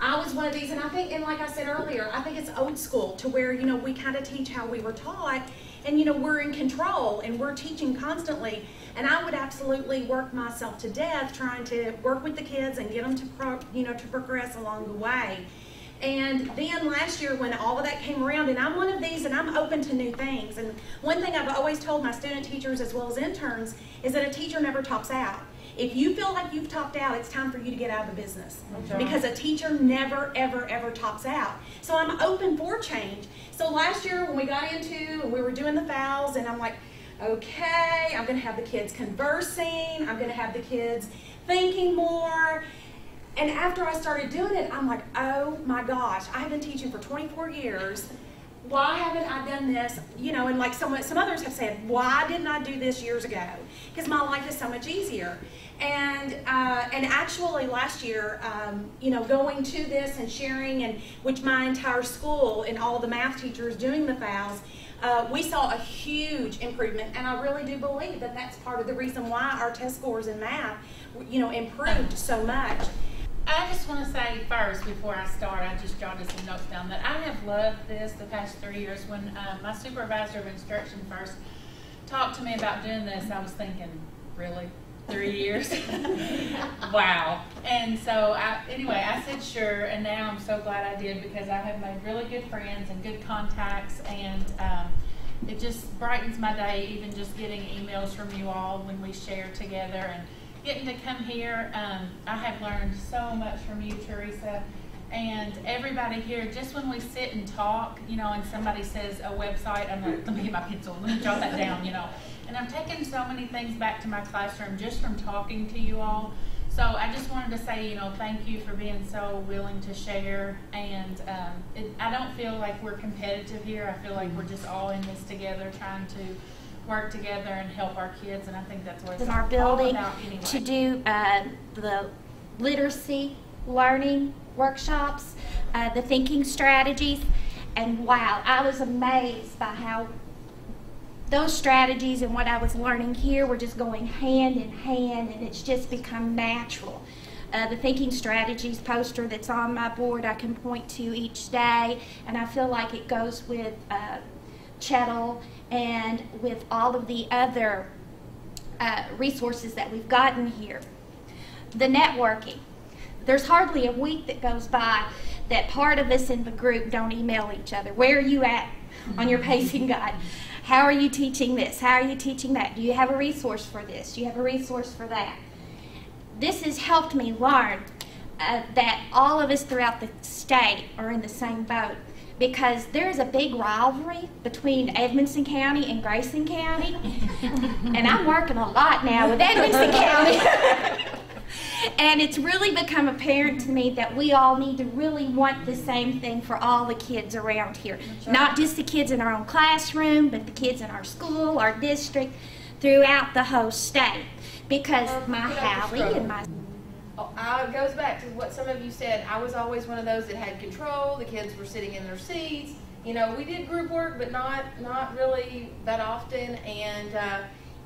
I was one of these, and I think, and like I said earlier, I think it's old school to where, you know, we kind of teach how we were taught, and, you know, we're in control and we're teaching constantly. And I would absolutely work myself to death trying to work with the kids and get them to, pro, you know, to progress along the way. And then last year, when all of that came around, and I'm one of these, and I'm open to new things. And one thing I've always told my student teachers as well as interns is that a teacher never tops out. If you feel like you've topped out, it's time for you to get out of the business. Okay. Because a teacher never, ever, ever tops out. So I'm open for change. So last year when we got into and we were doing the fouls, and I'm like, okay, I'm gonna have the kids conversing, I'm gonna have the kids thinking more. And after I started doing it, I'm like, oh my gosh, I have been teaching for 24 years. Why haven't I done this? You know, and like some, some others have said, why didn't I do this years ago? Because my life is so much easier. And uh, and actually last year, um, you know, going to this and sharing, and which my entire school and all the math teachers doing the fouls, uh, we saw a huge improvement. And I really do believe that that's part of the reason why our test scores in math, you know, improved so much. I just want to say first, before I start, I just jotted some notes down that I have loved this the past three years. When uh, my supervisor of instruction first talked to me about doing this, I was thinking, really? Three years? wow. And so, I, anyway, I said sure, and now I'm so glad I did because I have made really good friends and good contacts, and um, it just brightens my day, even just getting emails from you all when we share together and getting to come here. Um, I have learned so much from you, Teresa, and everybody here. Just when we sit and talk, you know, and somebody says a website, I'm like, let me get my pencil, let me jot that down, you know. And I'm taking so many things back to my classroom just from talking to you all. So I just wanted to say, you know, thank you for being so willing to share. And um, it, I don't feel like we're competitive here. I feel like we're just all in this together, trying to work together and help our kids. And I think that's what it's in our building anyway. to do uh, the literacy learning workshops, uh, the thinking strategies, and wow, I was amazed by how those strategies and what I was learning here were just going hand in hand, and it's just become natural. Uh, the thinking strategies poster that's on my board, I can point to each day, and I feel like it goes with uh, CHETL and with all of the other uh, resources that we've gotten here. The networking. There's hardly a week that goes by that part of us in the group don't email each other. Where are you at on your pacing guide? How are you teaching this? How are you teaching that? Do you have a resource for this? Do you have a resource for that? This has helped me learn uh, that all of us throughout the state are in the same boat because there is a big rivalry between Edmonson County and Grayson County. and I'm working a lot now with Edmonson County. and it's really become apparent to me that we all need to really want the same thing for all the kids around here. Not just the kids in our own classroom, but the kids in our school, our district, throughout the whole state. Because my Hallie and my Oh, uh, it goes back to what some of you said. I was always one of those that had control. The kids were sitting in their seats. You know, we did group work, but not not really that often. And uh,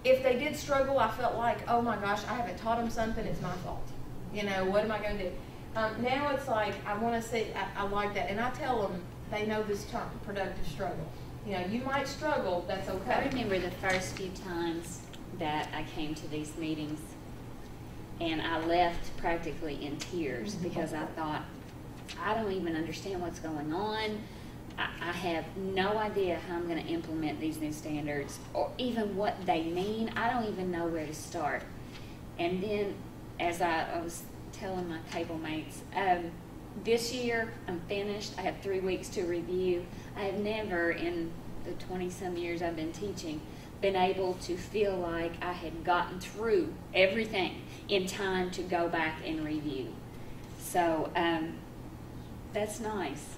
if they did struggle, I felt like, oh my gosh, I haven't taught them something. It's my fault. You know, what am I going to do? Um, now it's like I want to see. I, I like that, and I tell them they know this term, productive struggle. You know, you might struggle. That's okay. I remember the first few times that I came to these meetings, and I left practically in tears because I thought, I don't even understand what's going on. I, I have no idea how I'm going to implement these new standards or even what they mean. I don't even know where to start. And then, as I, I was telling my table mates, um, this year I'm finished. I have three weeks to review. I have never, in the 20 some years I've been teaching, been able to feel like I had gotten through everything in time to go back and review. So um, that's nice.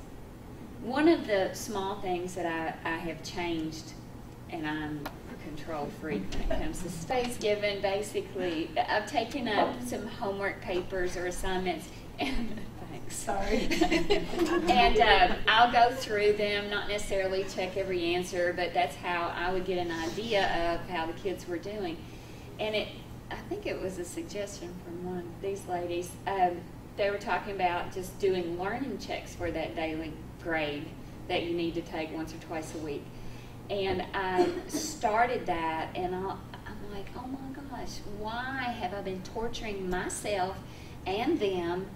One of the small things that I, I have changed, and I'm a control freak when it comes to space given, basically, I've taken up some homework papers or assignments. And. Sorry. and um, I'll go through them, not necessarily check every answer, but that's how I would get an idea of how the kids were doing. And it, I think it was a suggestion from one of these ladies. Um, they were talking about just doing learning checks for that daily grade that you need to take once or twice a week. And I started that, and I, I'm like, oh my gosh, why have I been torturing myself and them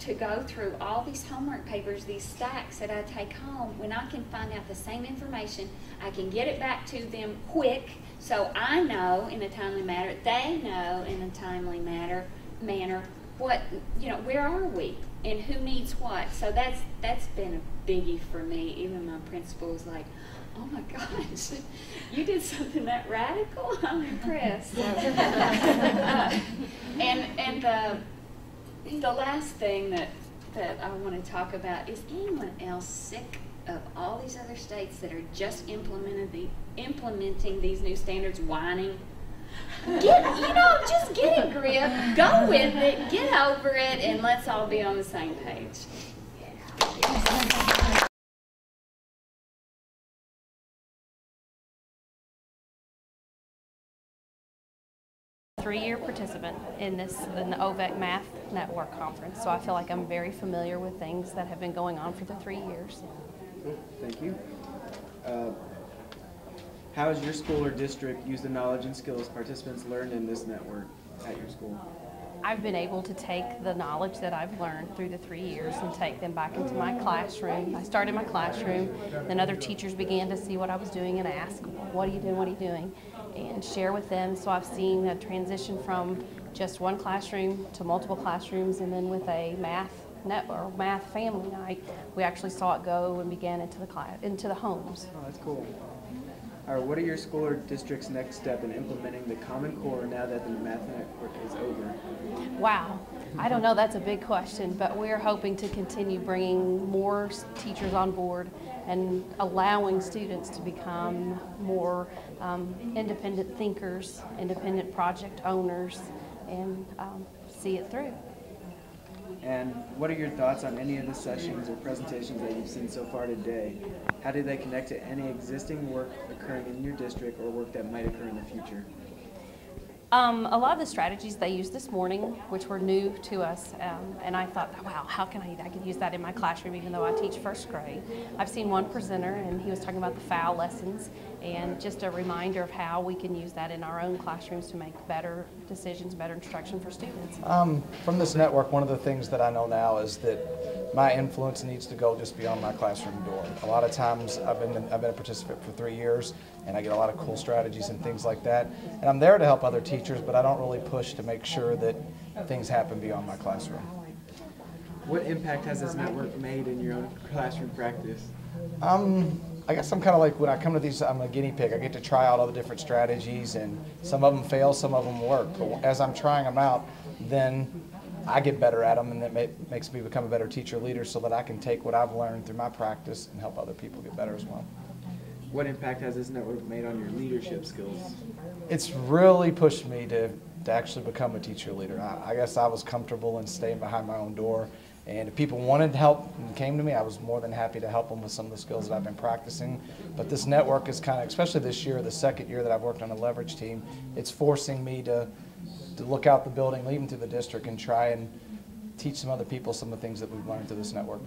to go through all these homework papers, these stacks that I take home, when I can find out the same information, I can get it back to them quick, so I know in a timely manner, they know in a timely manner, manner, what, you know, where are we and who needs what. So that's that's been a biggie for me. Even my principal was like, "Oh my gosh, you did something that radical. I'm impressed." Uh, and and the the last thing that that I want to talk about is anyone else sick of all these other states that are just implementing the implementing these new standards whining? Get you know just get a grip go with it get over it and let's all be on the same page three-year participant in this in the OVEC Math Network Conference, so I feel like I'm very familiar with things that have been going on for the three years. Thank you. Uh, How has your school or district used the knowledge and skills participants learned in this network at your school? I've been able to take the knowledge that I've learned through the three years and take them back into my classroom. I started my classroom, then other teachers began to see what I was doing and ask, "What are you doing? What are you doing?" And share with them. So I've seen a transition from just one classroom to multiple classrooms, and then with a math net or math family night, we actually saw it go and began into the class into the homes. Oh, that's cool. Right, what are your school or district's next step in implementing the Common Core now that the math network is over? Wow. I don't know, that's a big question, but we're hoping to continue bringing more teachers on board and allowing students to become more um, independent thinkers, independent project owners, and um, see it through. And what are your thoughts on any of the sessions or presentations that you've seen so far today? How do they connect to any existing work occurring in your district or work that might occur in the future? Um, a lot of the strategies they used this morning, which were new to us, um, and I thought, wow, how can I, I could use that in my classroom even though I teach first grade. I've seen one presenter and he was talking about the foul lessons and just a reminder of how we can use that in our own classrooms to make better decisions, better instruction for students. Um, from this network, one of the things that I know now is that my influence needs to go just beyond my classroom door. A lot of times, I've been I've been a participant for three years, and I get a lot of cool strategies and things like that. And I'm there to help other teachers, but I don't really push to make sure that things happen beyond my classroom. What impact has this network made in your own classroom practice? Um, I guess I'm kind of like when I come to these, I'm a guinea pig. I get to try out all the different strategies, and some of them fail, some of them work. But as I'm trying them out, then I get better at them, and that ma- makes me become a better teacher leader, so that I can take what I've learned through my practice and help other people get better as well. What impact has this network made on your leadership skills? It's really pushed me to, to actually become a teacher leader. I, I guess I was comfortable in staying behind my own door. And if people wanted help and came to me, I was more than happy to help them with some of the skills that I've been practicing. But this network is kind of, especially this year, the second year that I've worked on a leverage team, it's forcing me to, to look out the building, leave them through the district, and try and teach some other people some of the things that we've learned through this network.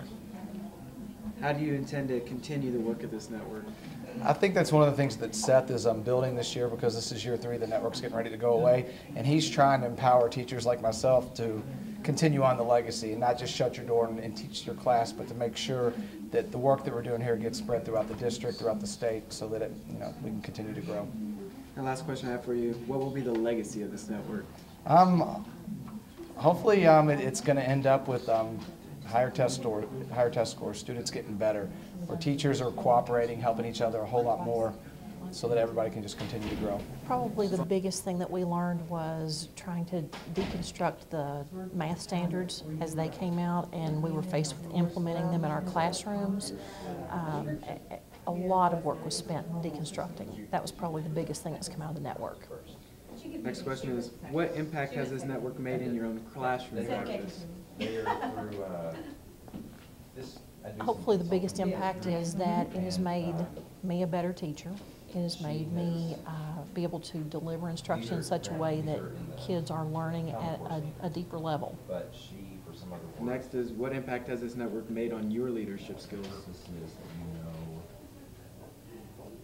How do you intend to continue the work of this network? I think that's one of the things that Seth is um, building this year because this is year three. The network's getting ready to go away, and he's trying to empower teachers like myself to continue on the legacy and not just shut your door and, and teach your class, but to make sure that the work that we're doing here gets spread throughout the district, throughout the state, so that it, you know we can continue to grow. And last question I have for you, what will be the legacy of this network? Um, hopefully, um, it, it's going to end up with um, higher test score, higher test scores, students getting better, where teachers are cooperating, helping each other a whole lot more, so that everybody can just continue to grow. Probably the biggest thing that we learned was trying to deconstruct the math standards as they came out, and we were faced with implementing them in our classrooms. Um, a, a lot of work was spent deconstructing. That was probably the biggest thing that's come out of the network. Next question is, what impact has this network made in your own classroom practice? Mayor, through, uh, this. I do some- Hopefully, the biggest impact is that it has made me a better teacher. It has made me uh, be able to deliver instruction in such a way that kids are learning at a, a deeper level. But she, for some other work. Next is, what impact has this network made on your leadership skills? Purposes that you know.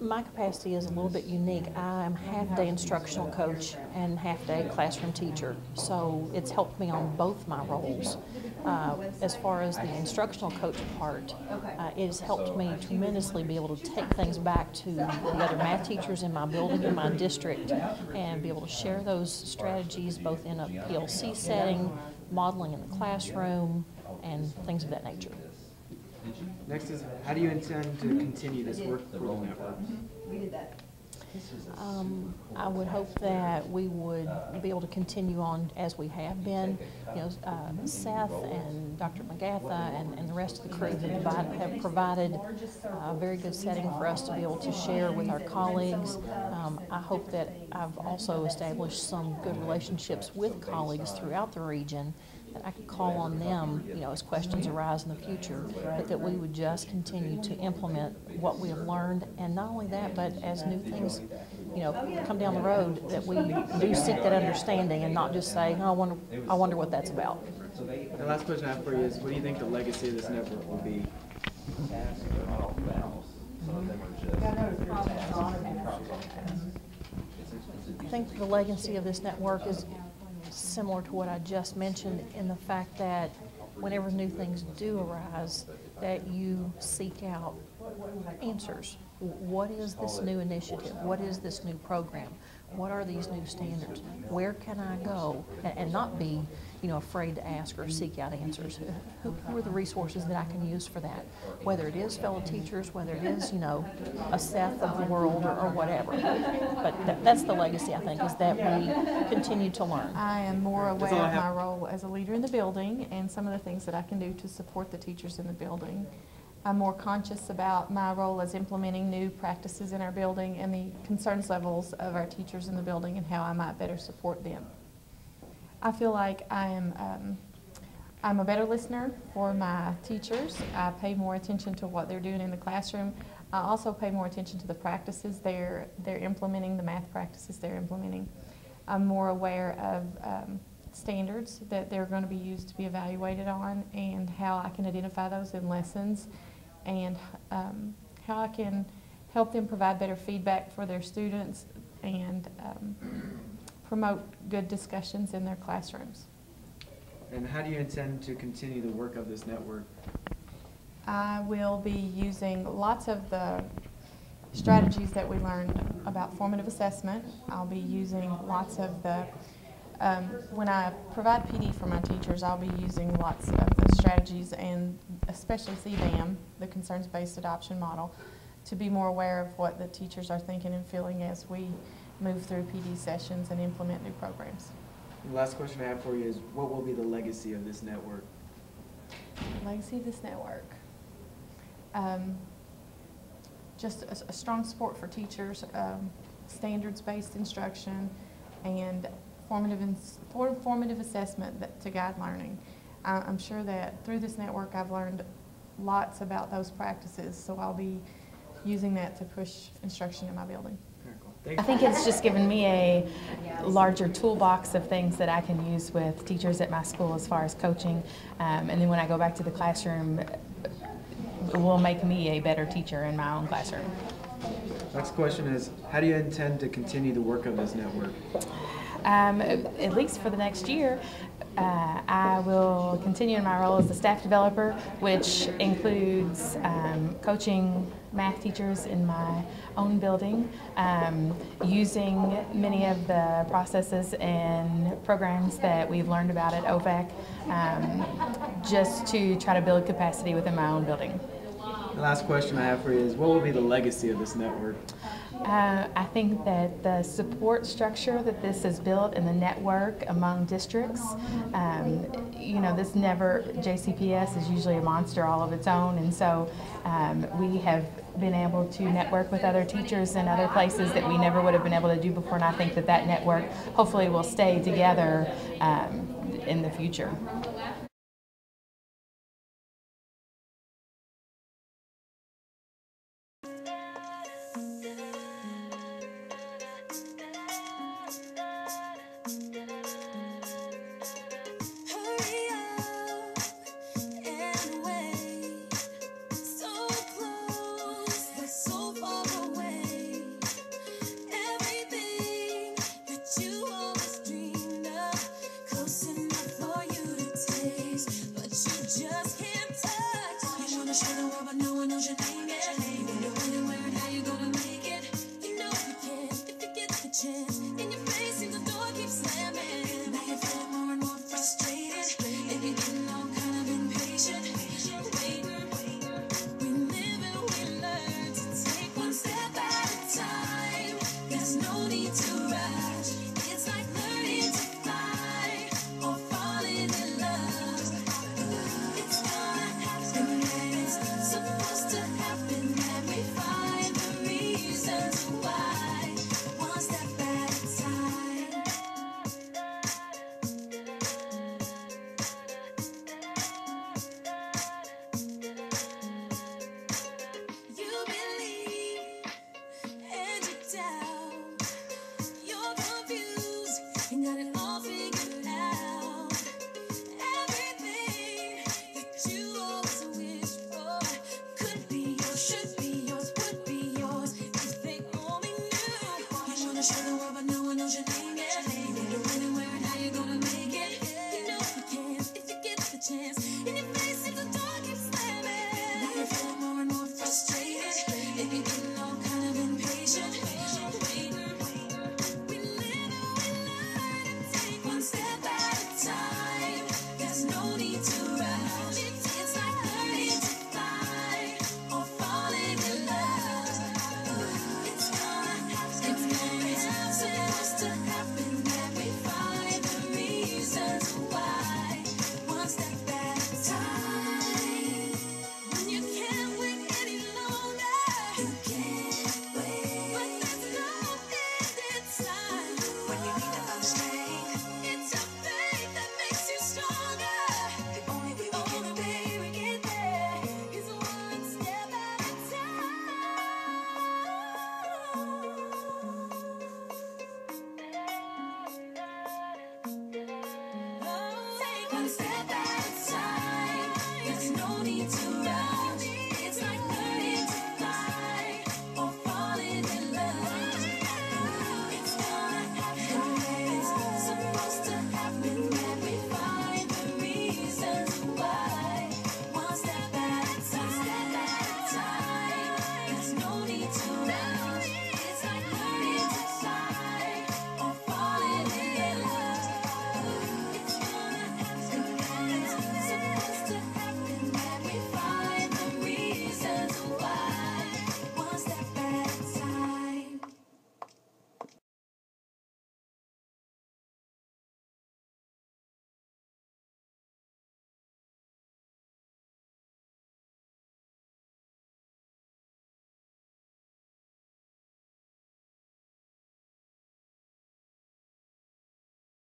My capacity is a little bit unique. I'm half-day instructional coach and half-day classroom teacher, so it's helped me on both my roles. Uh, As far as the instructional coach part, uh, it has helped me tremendously be able to take things back to the other math teachers in my building, in my district, and be able to share those strategies both in a PLC setting, modeling in the classroom, and things of that nature. Next is, how do you intend to continue this work for the network? We did that. Um, I would hope that we would be able to continue on as we have been. You know, uh, Seth and Dr. McGatha and, and the rest of the crew have provided, have provided a very good setting for us to be able to share with our colleagues. Um, I hope that I've also established some good relationships with colleagues throughout the region that I could call on them, you know, as questions arise in the future, but that we would just continue to implement what we have learned, and not only that, but as new things, you know, come down the road, that we do seek that understanding and not just say, oh, I wonder, I wonder what that's about. The last question I have for you is, what do you think the legacy of this network will be? Some of them are just. I think the legacy of this network is similar to what I just mentioned in the fact that whenever new things do arise, that you seek out answers. What is this new initiative? What is this new program? What are these new standards? Where can I go? A- And not be, you know, afraid to ask or seek out answers. Who who are the resources that I can use for that? Whether it is fellow teachers, whether it is, you know, a Seth of the world or or whatever. But tha- that's the legacy, I think, is that we continue to learn. I am more aware of my role as a leader in the building and some of the things that I can do to support the teachers in the building. I'm more conscious about my role as implementing new practices in our building and the concerns levels of our teachers in the building and how I might better support them. I feel like I am, um, I'm a better listener for my teachers. I pay more attention to what they're doing in the classroom. I also pay more attention to the practices they're, they're implementing, the math practices they're implementing. I'm more aware of um, standards that they're going to be used to be evaluated on and how I can identify those in lessons and um, how I can help them provide better feedback for their students and um, promote good discussions in their classrooms. And how do you intend to continue the work of this network? I will be using lots of the strategies that we learned about formative assessment. I'll be using lots of the, um, when I provide PD for my teachers, I'll be using lots of the strategies and especially CBAM, the concerns-based adoption model, to be more aware of what the teachers are thinking and feeling as we move through PD sessions and implement new programs. The last question I have for you is, what will be the legacy of this network? Legacy of this network. Um, just a, a strong support for teachers, um, standards-based instruction, and formative, formative assessment that, to guide learning. I, I'm sure that through this network, I've learned lots about those practices, so I'll be using that to push instruction in my building. Very cool. Thank I think it's just given me a larger toolbox of things that I can use with teachers at my school as far as coaching. Um, and then when I go back to the classroom, it will make me a better teacher in my own classroom. Next question is, how do you intend to continue the work of this network? Um, at least for the next year, uh, I will continue in my role as a staff developer, which includes um, coaching math teachers in my own building, um, using many of the processes and programs that we've learned about at OVEC, um, just to try to build capacity within my own building. The last question I have for you is, what will be the legacy of this network? Uh, I think that the support structure that this has built and the network among districts, um, you know, this never, JCPS is usually a monster all of its own, and so um, we have been able to network with other teachers in other places that we never would have been able to do before, and I think that that network hopefully will stay together um, in the future.